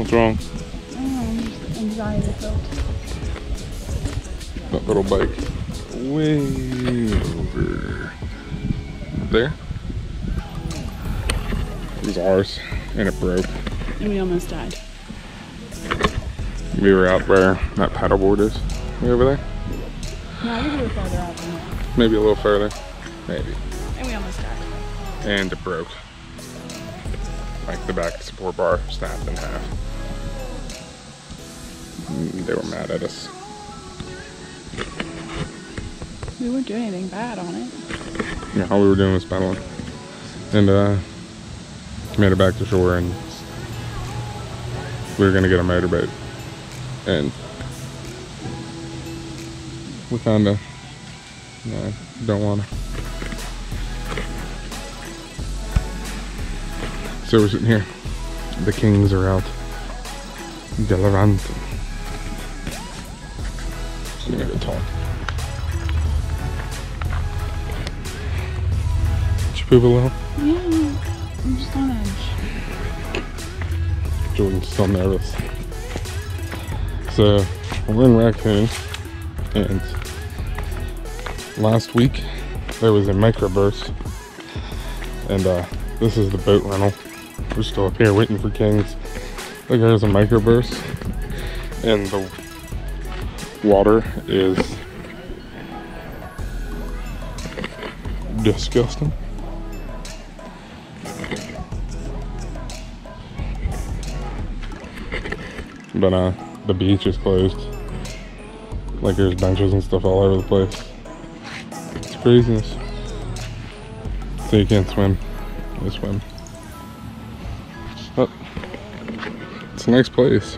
What's wrong? Um, anxiety filled. That little bike. Way over there. It was ours and it broke. And we almost died. We were out where that paddleboard is. Way over there? No, I think we were farther out than that. Maybe a little further. Maybe. And we almost died. And it broke. Like the back support bar snapped in half. Mm, They were mad at us. We weren't doing anything bad on it. Yeah, all we were doing was paddling. And uh made it back to shore and we were gonna get a motorboat. And we kinda no, don't wanna. So we're sitting here. The kings are out. Delavant. Gonna go talk. Did you poop a little? Yeah, I'm just on edge. Jordan's still nervous. So we're in Raccoon, and last week there was a microburst, and uh, this is the boat rental. We're still up here waiting for Kings. Look, there's a microburst, and the water is disgusting. But uh, the beach is closed. Like there's benches and stuff all over the place. It's craziness. So you can't swim. You swim. But it's a nice place.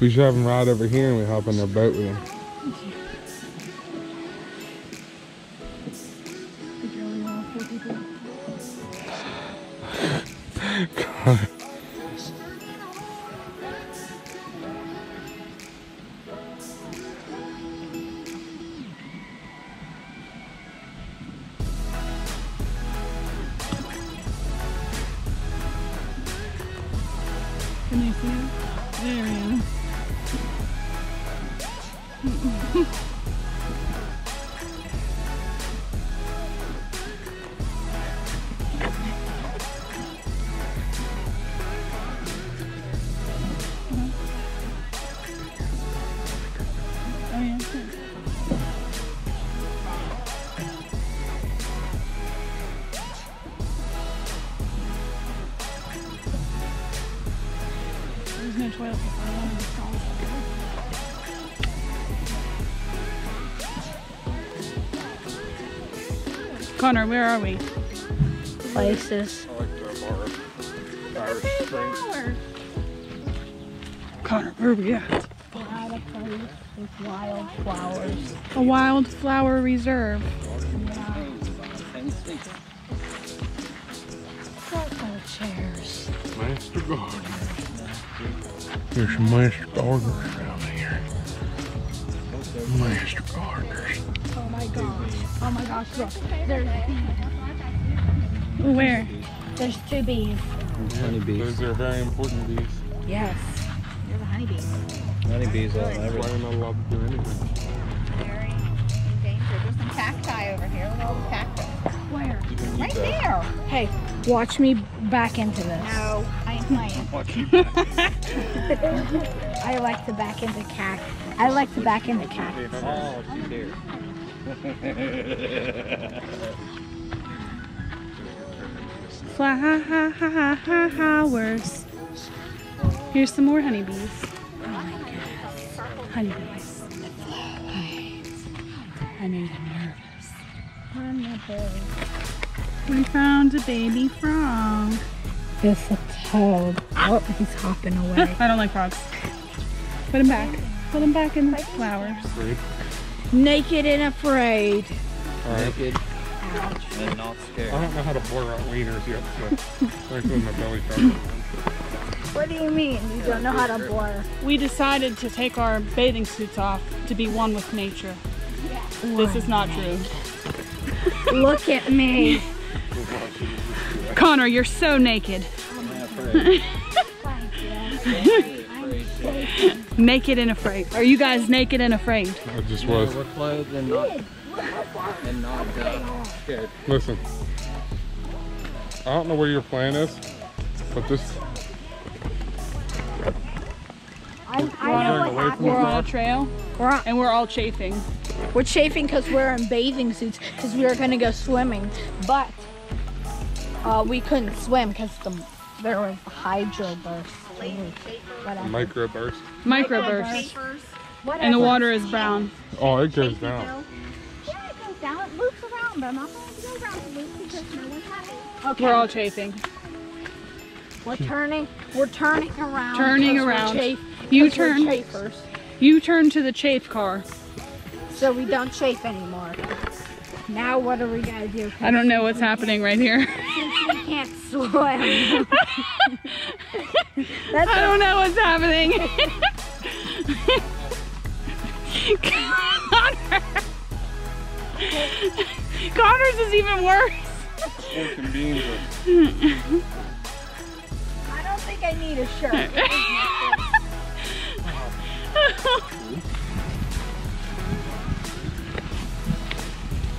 We should have him ride over here and we hop on their boat with him. Connor, where are we? places. I like the bar. Irish Spring. Connor, where are we at? At a with wild flowers. A wildflower reserve. Circle chairs. Master Gardener. There's some Master Gardeners around here. Master Gardeners. Oh my gosh. Oh my gosh, look. There's Ooh, where? there's two bees. Honeybees. Those are very important bees. Yes. There's a honeybee. Honeybees all That's why everything. they're not allowed to do anything. very endangered. There's some cacti over here. Look at all the cactus. Where? Right there. Hey, watch me back into this. No, I ain't playing. I like to back into cact. I like to back into cactus. Oh, she's here. Flowers. Here's some more honeybees. Honeybees. I made him nervous. We found a baby frog. It's a toad. Oh, he's hopping away. I don't like frogs. Put him back. Put them back in the flowers. Naked and afraid. Naked and not scared. I don't know how to blur out wieners yet, so I put my belly button. What do you mean? You don't know how to blur? We decided to take our bathing suits off to be one with nature. This is not true. Look at me. Connor, you're so naked. naked and afraid. Are you guys naked and afraid? I just was. We're clothed and not and not uh, scared. Listen. I don't know where your plan is, but this. I, I know what happened. We're on a trail We're, on- and we're all chafing. we're chafing because we're in bathing suits because we were going to go swimming. But uh, we couldn't swim because the, there was a hydro burst. Whatever. microburst. Microburst. Whatever. And the water is brown. Oh, it goes down. Yeah, it goes down. It loops around, but I'm not going to go around the loop because no one's happy. Okay. We're all chafing. We're turning. We're turning around. Turning 'cause we're around. chafe- You 'cause turn. chafers, You turn to the chafe car. so we don't chafe anymore. Now what are we gonna do? I don't know what's happening right here. Since we can't swim. That's I don't know what's happening. Connor. Connor's is even worse. Pork and beans are I don't think I need a shirt.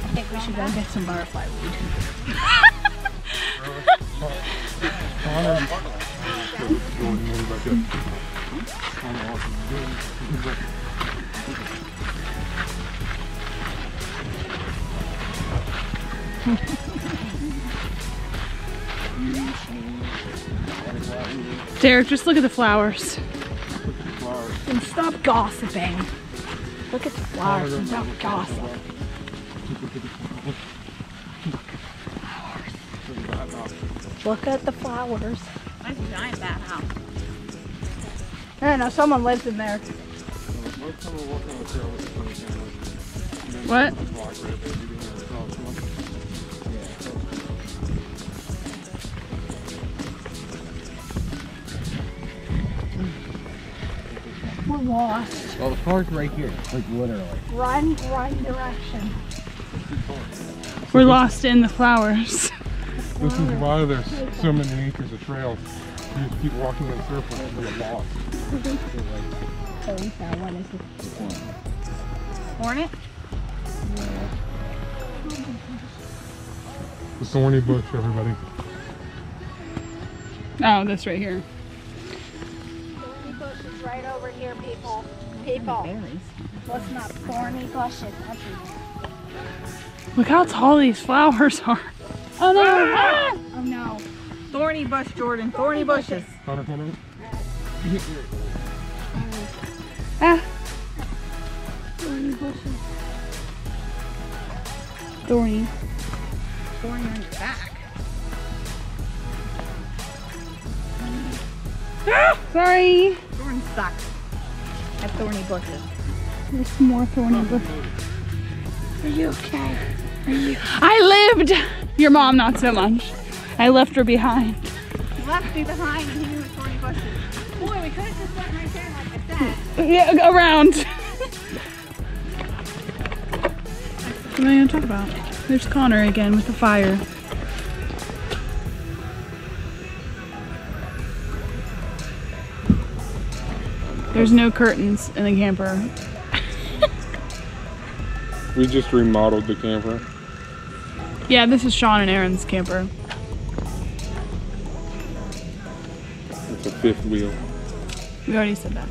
I think we should go get some butterfly weed. Jordan in like a- Derek, just look at the flowers. And stop gossiping. Look at the flowers and don't gossip. Look at the flowers. That's a giant bat house. I don't know, someone lives in there. What? We're lost. Well, the car's right here, like literally. Run, run direction. We're lost in the flowers. This is why there's so many acres of trails. You just keep walking in circles and you're lost. So we found one is it? Hornet? The thorny bush, everybody. Oh, this right here. Thorny bushes right over here, people. People. What's not thorny bushes? Look how tall these flowers are. Oh no! Ah! Thorny bush, Jordan. Thorny bushes. Hunter, Hunter. Ah. Thorny bushes. Thorny. Thorny on your back. Sorry. Jordan sucks at thorny bushes. There's more thorny bushes. Are you okay? Are you? I lived! Your mom, not so much. I left her behind. He left me behind and he knew it's thorny bushes. Boy, we could have just went right there like I said. Yeah, go around. what am I gonna talk about? There's Connor again with the fire. There's no curtains in the camper. We just remodeled the camper. Yeah, this is Sean and Aaron's camper. Fifth wheel. We already said that.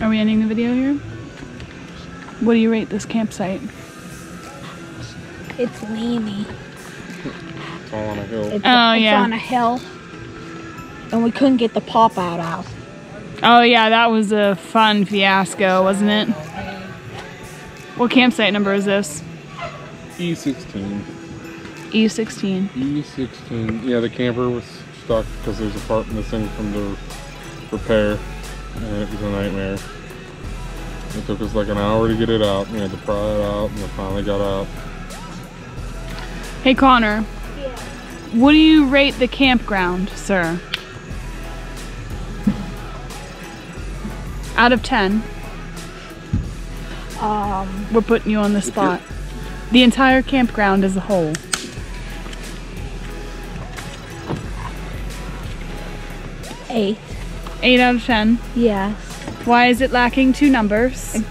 Are we ending the video here? What do you rate this campsite? It's leany. It's all on a hill. It's, Oh, it's yeah. on a hill. And we couldn't get the pop out out. Oh yeah, that was a fun fiasco, wasn't it? What campsite number is this? E16. E16. E16. Yeah, the camper was stuck because there's a part missing from the repair, and it was a nightmare. It took us like an hour to get it out. We had to pry it out, and it finally got out. Hey Connor. Yeah. What do you rate the campground, sir? Out of 10. Um, We're putting you on the spot. The entire campground as a whole. eight. Eight out of ten. Yes. Why is it lacking two numbers?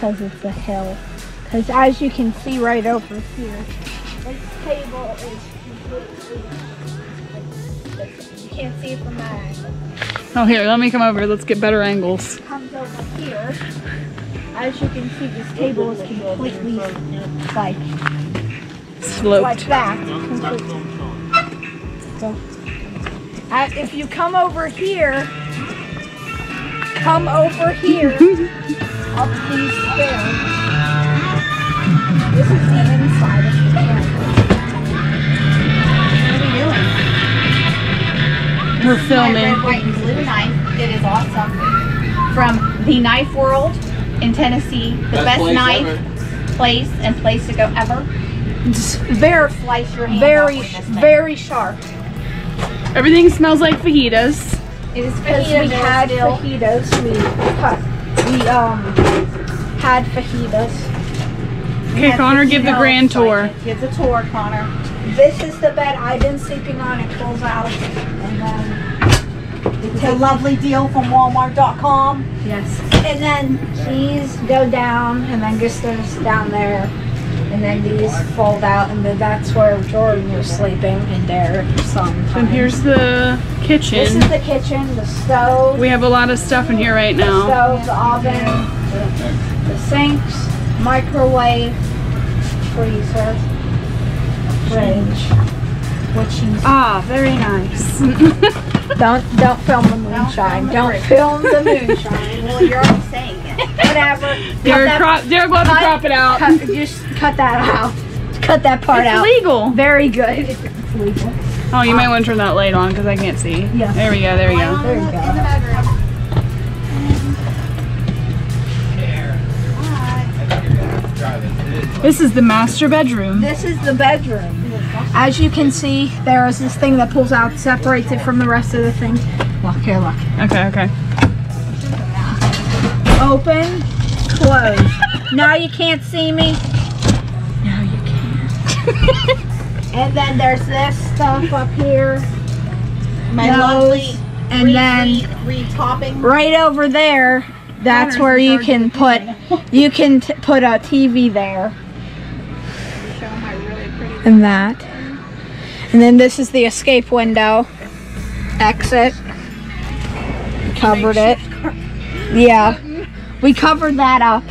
because it's a hill. Because as you can see right over here, this table is completely. You can't see it from that angle. Oh, here, let me come over. Let's get better angles. Comes over here. As you can see, this table is completely like like Sloped. that. So, uh, if you come over here, come over here up these stairs. This is the inside of the camera. We're filming. red, white, and blue knife. It is awesome. From the Knife World in Tennessee, the Best best, place knife ever. place and place to go ever. Very, Slice your very, off with this thing. very sharp. Everything smells like fajitas. It is Because we had still. fajitas, we cut, we um had fajitas. Okay, Connor, give the grand tour. Give the tour, Connor. This is the bed I've been sleeping on. It pulls out, and then It's a lovely deal from Walmart.com. yes, and then these go down, and then Gustav's down there, and then these fold out, and then that's where Jordan was sleeping, and Derek sometimes. And here's the kitchen. this is the kitchen, the stove, We have a lot of stuff in here right now. the stove, the oven, the sinks, microwave, freezer, fridge, which you Ah, very nice. don't don't film the moonshine. Don't film the moonshine. Well, you're already saying it. Whatever. Cut Derek, that- crop, Derek, let me crop it out. cut- just cut that out. Cut that part It's out. It's legal. Very good. It's legal. Oh, you might want to turn that light on because I can't see. Yeah. There we go, there we go. There you go. This is the master bedroom. This is the bedroom. As you can see, there is this thing that pulls out, separates it from the rest of the thing. Look here, look. Okay, okay. Open, close. now you can't see me. Now you can. and then there's this stuff up here. My Those, lovely and re- then re- re-topping. right over there, that's where you can put you can t- put a TV there. And that. And then this is the escape window. Exit. Covered it. Yeah. We covered that up.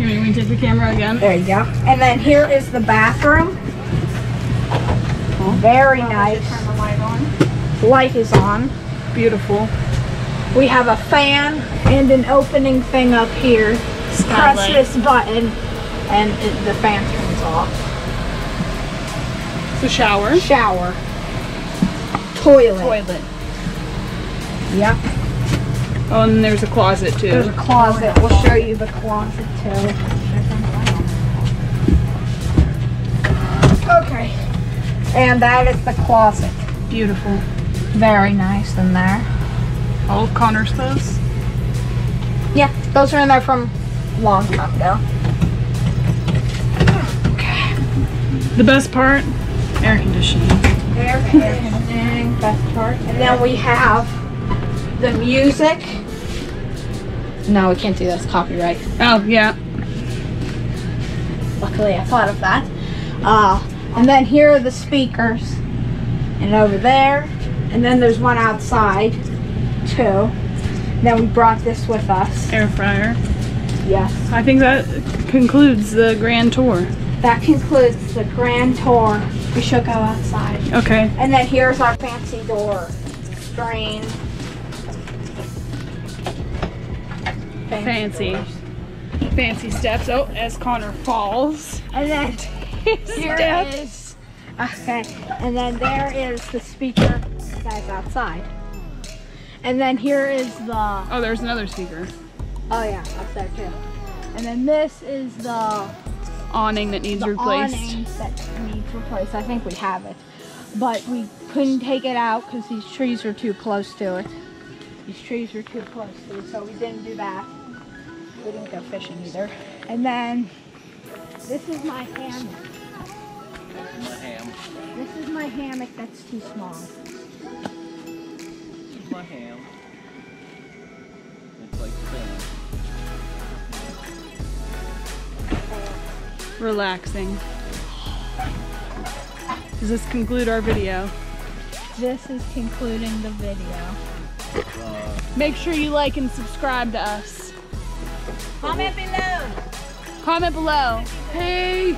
You mean we take the camera again? There you go. And then here is the bathroom. Very nice. Turn the light on. Light is on. Beautiful. We have a fan and an opening thing up here. Press this button and it, the fan turns off. The shower. Shower. Toilet. Toilet. Yep. Oh, and there's a closet too. There's a closet. We'll show you the closet too. Okay. And that is the closet. Beautiful. Very nice in there. All of Connor's clothes. Yeah, those are in there from long time ago. Okay. The best part, air conditioning. Air conditioning, best part. And then we have the music. No, we can't do this. Copyright. Oh, yeah. Luckily, I thought of that. Uh, and then here are the speakers. And over there. And then there's one outside, too. Then we brought this with us. Air fryer. Yes. I think that concludes the grand tour. That concludes the grand tour. We should go outside. Okay. And then here's our fancy door. Screen. Fancy. doors. Fancy steps. Oh, as Connor falls. And then here Steps. is okay. And then there is the speaker that's outside. And then here is the oh Oh, there's another speaker. Oh yeah, up there too. And then this is the Awning that needs the replaced. awning that needs replaced. I think we have it, but we couldn't take it out because these trees are too close to it. These trees are too close to it, so we didn't do that. We didn't go fishing either. And then this is my hammock. My ham. This is my hammock that's too small. My ham. Relaxing. Does this conclude our video? This is concluding the video. Uh, Make sure you like and subscribe to us. Comment below. Comment below. Peace.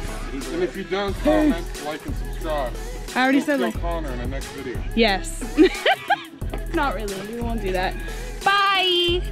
And if you don't comment, like and subscribe. I already We'll said kill like Connor in the next video. yes. Not really. We won't do that. Bye.